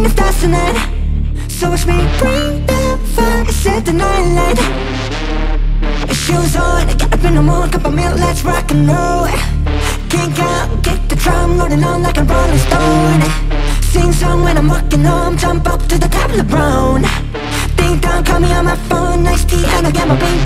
seen the stars tonight So watch me bring the fire and set the night light. Shoes on, get up in the mood, cup of milk, let's rock and roll. Kick out, kick the drum, rolling on like a rolling stone. Sing song when I'm walking home, jump up to the top of the brown Ding dong, call me on my phone, nice tea and I get my bing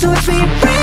so sweet.